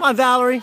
Come on, Valerie.